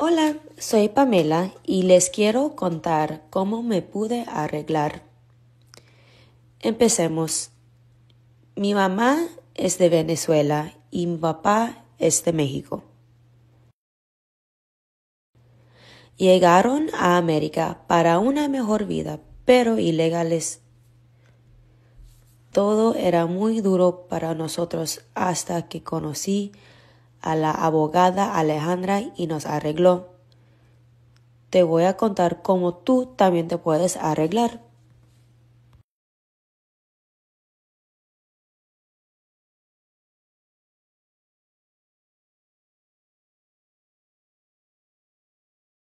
Hola, soy Pamela y les quiero contar cómo me pude arreglar. Empecemos. Mi mamá es de Venezuela y mi papá es de México. Llegaron a América para una mejor vida, pero ilegales. Todo era muy duro para nosotros hasta que conocí a la abogada Alejandra y nos arregló. Te voy a contar cómo tú también te puedes arreglar.